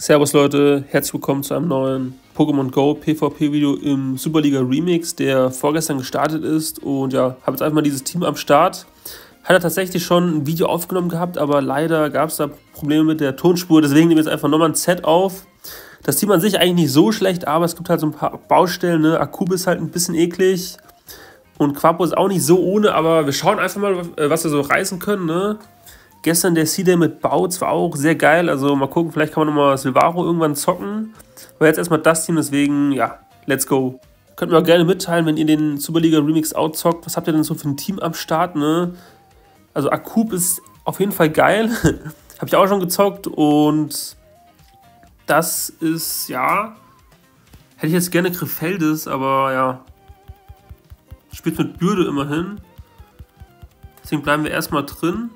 Servus Leute, herzlich willkommen zu einem neuen Pokémon Go PvP-Video im Superliga Remix, der vorgestern gestartet ist. Und ja, habe jetzt einfach mal dieses Team am Start. Hat er tatsächlich schon ein Video aufgenommen gehabt, aber leider gab es da Probleme mit der Tonspur. Deswegen nehme ich jetzt einfach nochmal ein Set auf. Das Team an sich eigentlich nicht so schlecht, aber es gibt halt so ein paar Baustellen. Ne? Akub ist halt ein bisschen eklig. Und Quapo ist auch nicht so ohne, aber wir schauen einfach mal, was wir so reißen können. Ne? Gestern der C-Day mit Bautz war auch sehr geil. Also mal gucken, vielleicht kann man nochmal Silvaro irgendwann zocken. Aber jetzt erstmal das Team, deswegen, ja, let's go. Könnt mir auch gerne mitteilen, wenn ihr den Superliga Remix outzockt. Was habt ihr denn so für ein Team am Start, ne? Also Akub ist auf jeden Fall geil. Habe ich auch schon gezockt und das ist, ja, hätte ich jetzt gerne Griffeldes, aber ja, spielt mit Bürde immerhin. Deswegen bleiben wir erstmal drin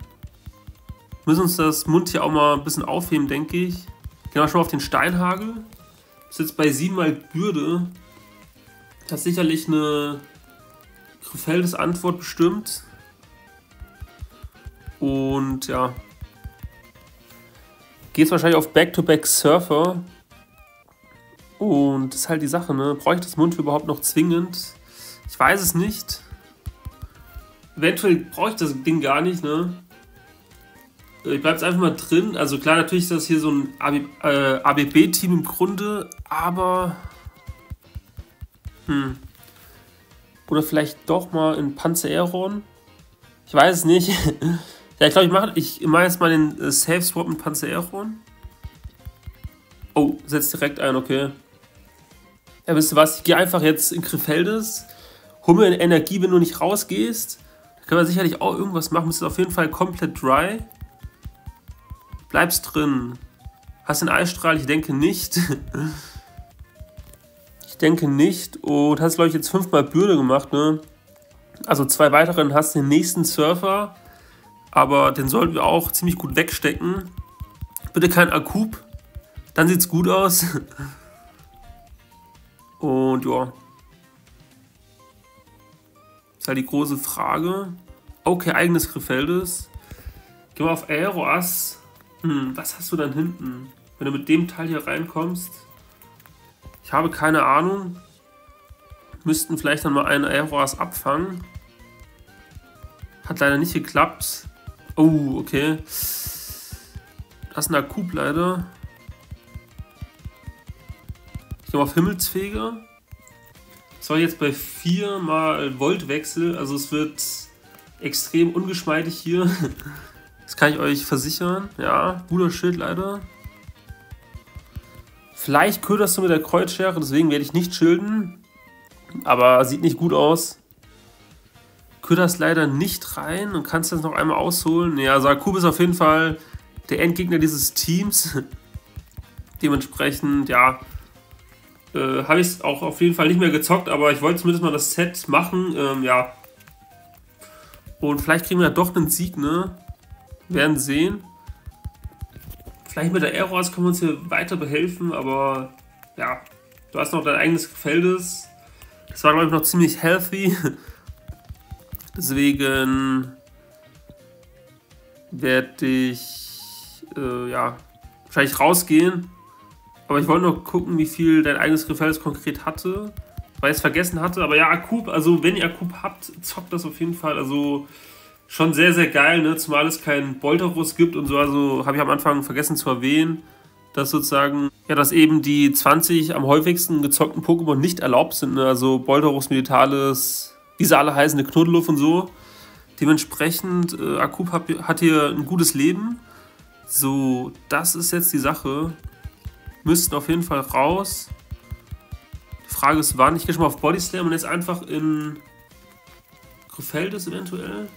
müssen uns das Mund hier auch mal ein bisschen aufheben, denke ich. Gehen wir schon mal auf den Steinhagel. Ist jetzt bei 7 mal Bürde. Das ist sicherlich eine Griffeldes Antwort bestimmt. Und ja. Geht es wahrscheinlich auf Back-to-Back -Back Surfer. Und das ist halt die Sache, ne? Brauche ich das Mund überhaupt noch zwingend? Ich weiß es nicht. Eventuell brauche ich das Ding gar nicht, ne? Ich bleibe jetzt einfach mal drin. Also klar, natürlich ist das hier so ein äh, ABB-Team im Grunde, aber... Hm. Oder vielleicht doch mal in Panzer Aeron. Ich weiß es nicht. ja, ich glaube, ich mache ich mach jetzt mal den äh, Safe Swap mit Panzer Aeron. Oh, setzt direkt ein, okay. Ja, wisst ihr was? Ich gehe einfach jetzt in Krefeldes. Hol mir Energie, wenn du nicht rausgehst. Da können wir sicherlich auch irgendwas machen. Es ist auf jeden Fall komplett dry. Bleibst drin. Hast einen Eisstrahl? Ich denke nicht. ich denke nicht. Und hast, glaube ich, jetzt fünfmal Bürde gemacht, ne? Also zwei weiteren hast den nächsten Surfer. Aber den sollten wir auch ziemlich gut wegstecken. Bitte kein Akub. Dann sieht's gut aus. Und ja. Ist halt die große Frage. Okay, eigenes Griffeldes. Gehen wir auf Aeroas. Hm, was hast du dann hinten? Wenn du mit dem Teil hier reinkommst? Ich habe keine Ahnung. Müssten vielleicht dann mal einen Aeroas abfangen. Hat leider nicht geklappt. Oh, okay. Das ist ein Akub leider. Ich gehe auf Himmelsfeger. Das war jetzt bei 4 mal Voltwechsel. Also es wird extrem ungeschmeidig hier. Das kann ich euch versichern. Ja, guter Schild leider. Vielleicht köderst du mit der Kreuzschere, deswegen werde ich nicht schilden. Aber sieht nicht gut aus. Köderst leider nicht rein und kannst das noch einmal ausholen. Ja, Sarkub ist auf jeden Fall der Endgegner dieses Teams. Dementsprechend, ja, äh, habe ich es auch auf jeden Fall nicht mehr gezockt, aber ich wollte zumindest mal das Set machen. Ähm, ja. Und vielleicht kriegen wir ja doch einen Sieg, ne? Werden sehen. Vielleicht mit der Aeros können wir uns hier weiter behelfen, aber ja, du hast noch dein eigenes Feldes. Das war, glaube ich, noch ziemlich healthy. Deswegen werde ich äh, ja, wahrscheinlich rausgehen. Aber ich wollte noch gucken, wie viel dein eigenes Gefälles konkret hatte. Weil ich es vergessen hatte. Aber ja, Akub, also wenn ihr Akub habt, zockt das auf jeden Fall. Also schon sehr, sehr geil, ne? zumal es keinen Bolterus gibt und so. Also habe ich am Anfang vergessen zu erwähnen, dass sozusagen, ja, dass eben die 20 am häufigsten gezockten Pokémon nicht erlaubt sind. Ne? Also Bolterus, Militalis, wie sie alle heißen, eine Knuddeluff und so. Dementsprechend, äh, Akub hat, hat hier ein gutes Leben. So, das ist jetzt die Sache. Müssten auf jeden Fall raus. Die Frage ist, wann? Ich gehe schon mal auf Body Slam und jetzt einfach in Griffeldes eventuell.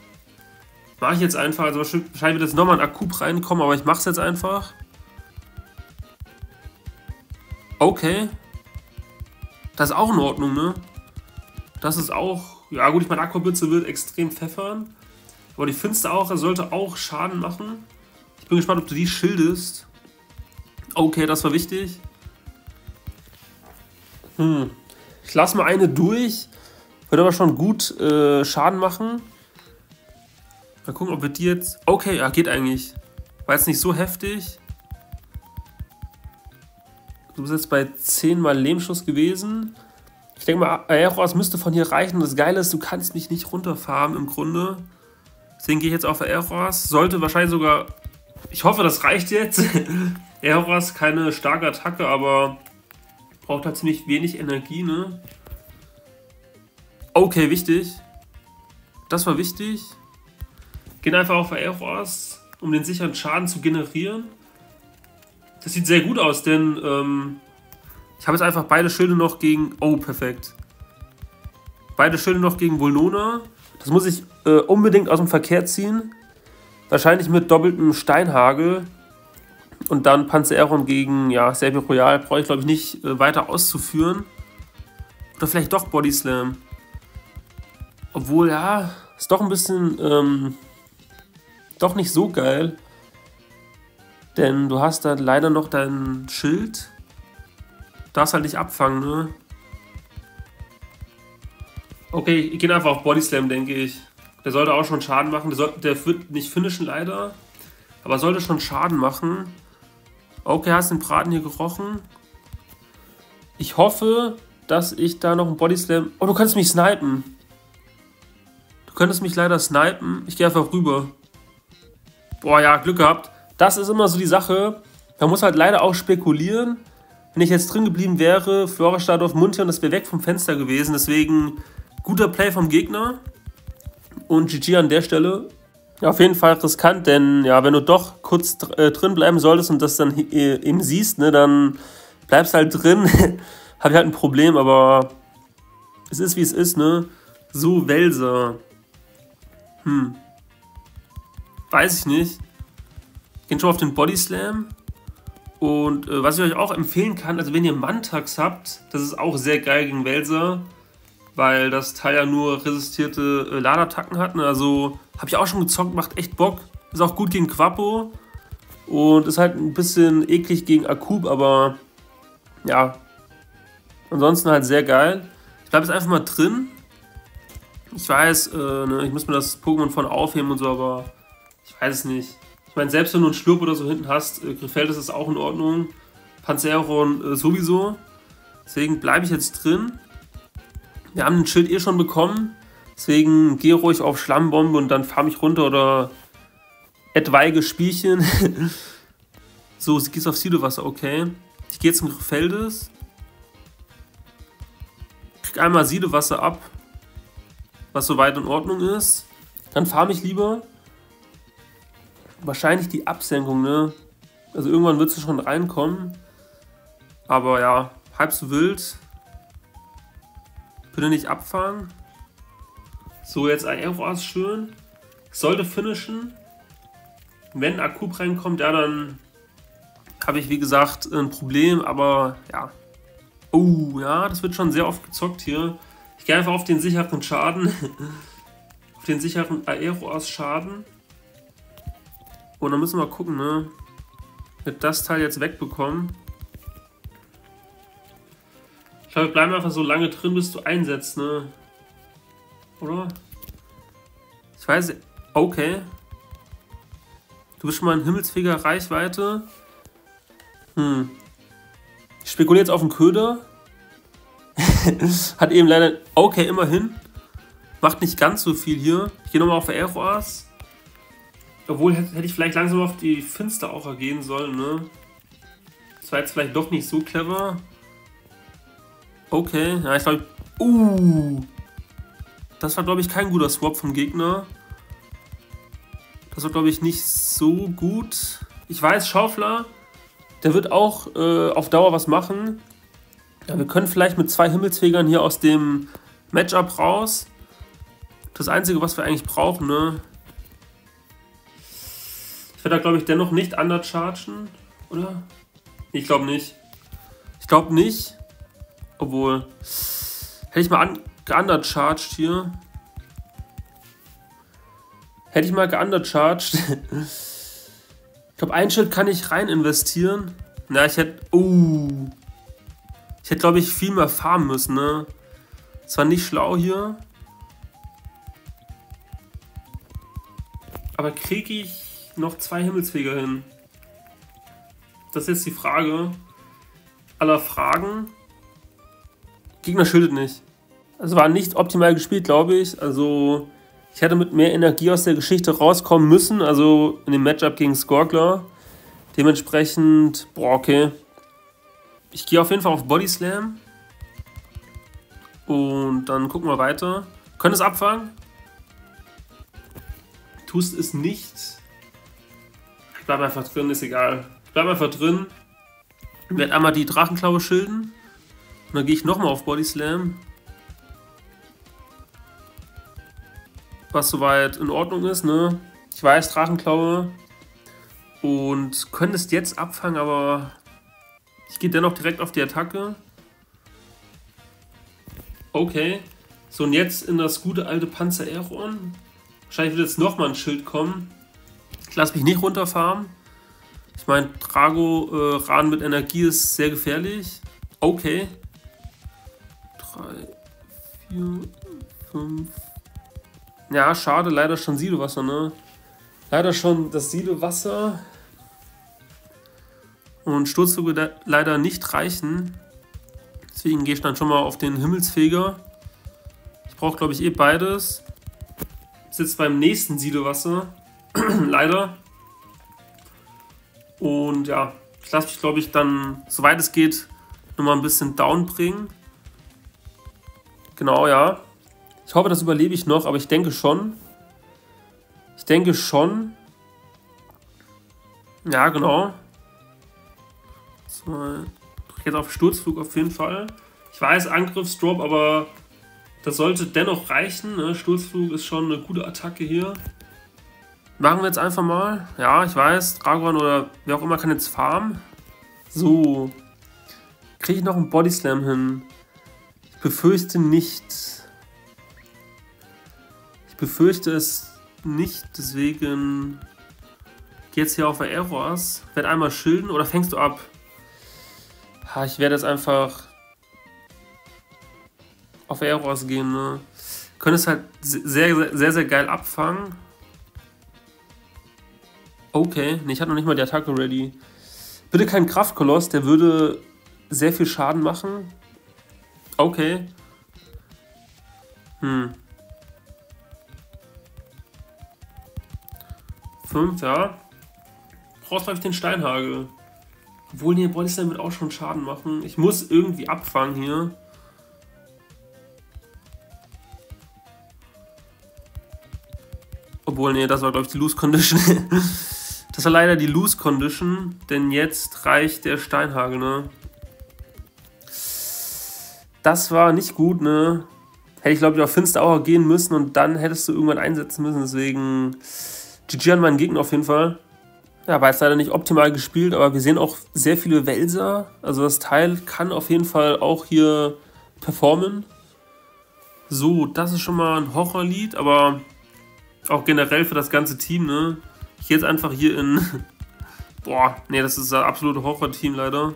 Mache ich jetzt einfach. Also wahrscheinlich wird jetzt nochmal ein Akku reinkommen, aber ich mache es jetzt einfach. Okay. Das ist auch in Ordnung, ne? Das ist auch... Ja gut, ich meine, Aquablitze wird extrem pfeffern. Aber die Finster auch, er sollte auch Schaden machen. Ich bin gespannt, ob du die schildest. Okay, das war wichtig. Hm. Ich lasse mal eine durch. Wird aber schon gut äh, Schaden machen. Mal gucken, ob wir die jetzt... Okay, ja, geht eigentlich. War jetzt nicht so heftig. Du bist jetzt bei 10 mal Lehmschuss gewesen. Ich denke mal, Aeroas müsste von hier reichen. Das Geile ist, du kannst mich nicht runterfahren im Grunde. Deswegen gehe ich jetzt auf Aeroas. Sollte wahrscheinlich sogar... Ich hoffe, das reicht jetzt. Aeroas, keine starke Attacke, aber braucht halt ziemlich wenig Energie, ne? Okay, wichtig. Das war wichtig. Gehen einfach auf Aeroas, um den sicheren Schaden zu generieren. Das sieht sehr gut aus, denn ähm, ich habe jetzt einfach beide Schilde noch gegen... Oh, perfekt. Beide Schilde noch gegen Volnona. Das muss ich äh, unbedingt aus dem Verkehr ziehen. Wahrscheinlich mit doppeltem Steinhagel. Und dann Panzeron gegen ja, Serbia Royal brauche ich glaube ich nicht äh, weiter auszuführen. Oder vielleicht doch Body Slam. Obwohl, ja, ist doch ein bisschen, ähm, doch nicht so geil. Denn du hast dann leider noch dein Schild. Darfst halt nicht abfangen, ne? Okay, ich gehe einfach auf Body Slam, denke ich. Der sollte auch schon Schaden machen. Der, soll, der wird nicht finishen leider. Aber sollte schon Schaden machen. Okay, hast den Braten hier gerochen. Ich hoffe, dass ich da noch einen Body Slam... Oh, du kannst mich snipen. Du könntest mich leider snipen. Ich gehe einfach rüber. Boah, ja, Glück gehabt das ist immer so die Sache. Man muss halt leider auch spekulieren. Wenn ich jetzt drin geblieben wäre, Flora Stadorf und das wäre weg vom Fenster gewesen. Deswegen guter Play vom Gegner. Und GG an der Stelle. Ja, auf jeden Fall riskant, denn ja, wenn du doch kurz äh, drin bleiben solltest und das dann äh, eben siehst, ne, dann bleibst halt drin. Habe ich halt ein Problem, aber es ist wie es ist, ne? So Welser. Hm. Weiß ich nicht. Gehen schon auf den Body Slam. Und äh, was ich euch auch empfehlen kann, also wenn ihr Mantax habt, das ist auch sehr geil gegen Welser, weil das Teil ja nur resistierte äh, Ladattacken hat. Ne? Also habe ich auch schon gezockt, macht echt Bock. Ist auch gut gegen Quapo und ist halt ein bisschen eklig gegen Akub, aber ja, ansonsten halt sehr geil. Ich bleibe jetzt einfach mal drin. Ich weiß, äh, ne, ich muss mir das Pokémon von aufheben und so, aber ich weiß es nicht. Ich meine, selbst wenn du einen Schlurp oder so hinten hast, äh, Griffeldes ist auch in Ordnung. Panzeron äh, sowieso. Deswegen bleibe ich jetzt drin. Wir haben den Schild eh schon bekommen. Deswegen gehe ruhig auf Schlammbombe und dann fahre ich runter oder etwaige Spielchen. so, sie geht auf Sidewasser, okay. Ich gehe jetzt in Griffeldes. Krieg einmal Siedewasser ab, was soweit in Ordnung ist. Dann fahre ich lieber wahrscheinlich die Absenkung, ne? Also irgendwann wird sie schon reinkommen. Aber ja, halb so wild. Bitte nicht abfahren. So, jetzt Aeroas schön. Sollte finishen. Wenn Akku reinkommt, ja, dann habe ich wie gesagt ein Problem, aber ja. Oh, ja, das wird schon sehr oft gezockt hier. Ich gehe einfach auf den sicheren Schaden. auf den sicheren Aeroas Schaden. Und dann müssen wir gucken, ne? Wird das Teil jetzt wegbekommen? Ich glaube, wir bleiben einfach so lange drin, bis du einsetzt, ne? Oder? Ich weiß, okay. Du bist schon mal in himmelsfähiger Reichweite. Hm. Ich spekuliere jetzt auf den Köder. Hat eben leider... Okay, immerhin. Macht nicht ganz so viel hier. Ich gehe nochmal auf Aeroas. Obwohl hätte ich vielleicht langsam auf die Finster auch gehen sollen, ne? Das war jetzt vielleicht doch nicht so clever. Okay, ja, ich glaube. Uh! Das war, glaube ich, kein guter Swap vom Gegner. Das war, glaube ich, nicht so gut. Ich weiß, Schaufler, der wird auch äh, auf Dauer was machen. Ja, wir können vielleicht mit zwei Himmelsfegern hier aus dem Matchup raus. Das Einzige, was wir eigentlich brauchen, ne? Werde da, glaube ich, dennoch nicht underchargen, oder? Ich glaube nicht. Ich glaube nicht. Obwohl. Hätte ich mal geundercharged hier. Hätte ich mal geundercharged. ich glaube, ein Schild kann ich rein investieren. Na, ich hätte. Oh. Ich hätte, glaube ich, viel mehr farmen müssen, ne? Das war nicht schlau hier. Aber kriege ich noch zwei Himmelsfeger hin? Das ist jetzt die Frage. aller Fragen. Gegner schildet nicht. Also war nicht optimal gespielt, glaube ich. Also ich hätte mit mehr Energie aus der Geschichte rauskommen müssen. Also in dem Matchup gegen Skorgler. Dementsprechend, boah, okay. Ich gehe auf jeden Fall auf Body Slam. Und dann gucken wir weiter. Können es abfangen? Tust es nicht. Ich bleib einfach drin, ist egal. Ich bleib einfach drin. Werde einmal die Drachenklaue schilden. Und dann gehe ich nochmal auf Body Slam. Was soweit in Ordnung ist, ne? Ich weiß, Drachenklaue. Und könntest jetzt abfangen, aber ich gehe dennoch direkt auf die Attacke. Okay. So, und jetzt in das gute alte Panzer Aeron. Wahrscheinlich wird jetzt nochmal ein Schild kommen. Ich lasse mich nicht runterfahren. Ich meine, Drago äh, Ran mit Energie ist sehr gefährlich. Okay. 3, 4, 5. Ja, schade, leider schon Siedewasser, ne? Leider schon das Siedewasser. Und Sturzflug wird leider nicht reichen. Deswegen gehe ich dann schon mal auf den Himmelsfeger. Ich brauche, glaube ich, eh beides. Sitzt beim nächsten Siedewasser. Leider. Und ja, ich lasse mich, glaube ich, dann, soweit es geht, nochmal ein bisschen down bringen. Genau, ja. Ich hoffe, das überlebe ich noch, aber ich denke schon. Ich denke schon. Ja, genau. So, jetzt auf Sturzflug auf jeden Fall. Ich weiß, Angriffsdrop, aber das sollte dennoch reichen. Ne? Sturzflug ist schon eine gute Attacke hier. Machen wir jetzt einfach mal. Ja, ich weiß, Dragon oder wer auch immer kann jetzt farmen. So. Kriege ich noch einen Bodyslam hin? Ich befürchte nicht. Ich befürchte es nicht, deswegen gehe jetzt hier auf Errors. Werd einmal schilden oder fängst du ab? ich werde jetzt einfach auf Errors gehen. Ne? Können es halt sehr, sehr, sehr geil abfangen. Okay, ne, ich hatte noch nicht mal die Attacke ready. Bitte kein Kraftkoloss, der würde sehr viel Schaden machen. Okay. Hm. Fünf, ja. Brauchst, glaube ich, den Steinhagel. Obwohl, nee, Bodyslam wird auch schon Schaden machen. Ich muss irgendwie abfangen hier. Obwohl, nee, das war, glaube ich, die Loose Condition. das war leider die Loose Condition, denn jetzt reicht der Steinhagel, ne? Das war nicht gut, ne? Hätte ich, glaube ich, auf Finsterauer gehen müssen und dann hättest du irgendwann einsetzen müssen. Deswegen GG an meinen Gegner auf jeden Fall. Ja, war jetzt leider nicht optimal gespielt, aber wir sehen auch sehr viele Wälzer. Also das Teil kann auf jeden Fall auch hier performen. So, das ist schon mal ein Horrorlied, aber auch generell für das ganze Team, ne? Ich gehe jetzt einfach hier in... Boah, nee, das ist ein absolute Horror-Team leider.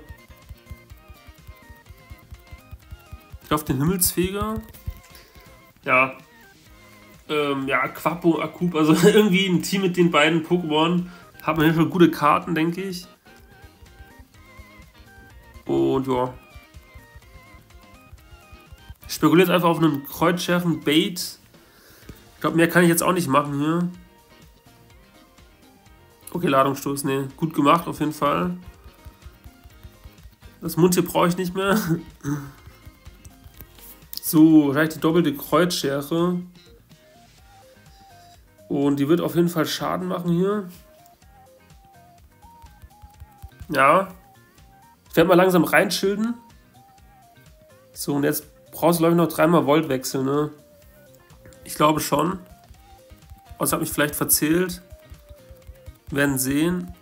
Ich auf den Himmelsfeger. Ja. Ähm, ja, Quapo, Akub, also irgendwie ein Team mit den beiden Pokémon hat man hier schon gute Karten, denke ich. Und ja. Ich spekuliere jetzt einfach auf einen Kreuzschärfen Bait. Ich glaube, mehr kann ich jetzt auch nicht machen hier. Okay, Ladungsstoß, ne. Gut gemacht auf jeden Fall. Das Mund hier brauche ich nicht mehr. So, wahrscheinlich die doppelte Kreuzschere. Und die wird auf jeden Fall Schaden machen hier. Ja. Ich werde mal langsam reinschilden. So, und jetzt brauchst du, glaube ich, noch dreimal Volt wechseln, ne? Ich glaube schon. Außer habe ich vielleicht verzählt. Werden sehen.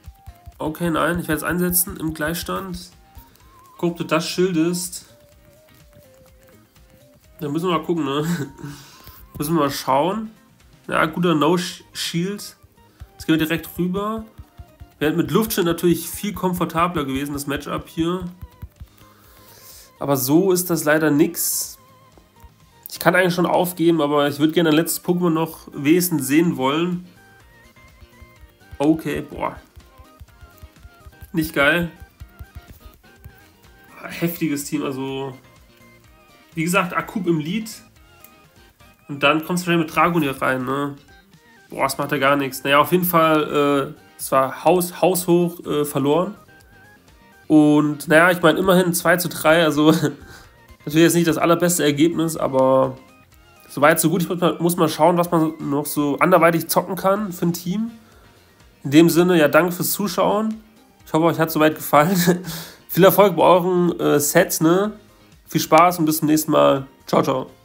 Okay, nein, ich werde es einsetzen im Gleichstand. Guck, ob du das schildest. Dann müssen wir mal gucken, ne? müssen wir mal schauen. Ja, guter No-Shield. Jetzt gehen wir direkt rüber. Wäre mit Luftschild natürlich viel komfortabler gewesen, das Matchup hier. Aber so ist das leider nix. Ich kann eigentlich schon aufgeben, aber ich würde gerne ein letztes Pokémon noch wesentlich sehen wollen. Okay, boah. Nicht geil. heftiges Team. Also, wie gesagt, Akub im Lead. Und dann kommst du mit Dragonir rein, ne? Boah, das macht ja gar nichts. Naja, auf jeden Fall, äh, es war Haus, haushoch äh, verloren. Und naja, ich meine, immerhin 2 zu 3, also natürlich jetzt nicht das allerbeste Ergebnis, aber so weit, so gut. Ich muss mal, muss mal schauen, was man noch so anderweitig zocken kann für ein Team. In dem Sinne, ja, danke fürs Zuschauen. Ich hoffe, euch hat es soweit gefallen. Viel Erfolg bei euren äh, Sets, ne? Viel Spaß und bis zum nächsten Mal. Ciao, ciao.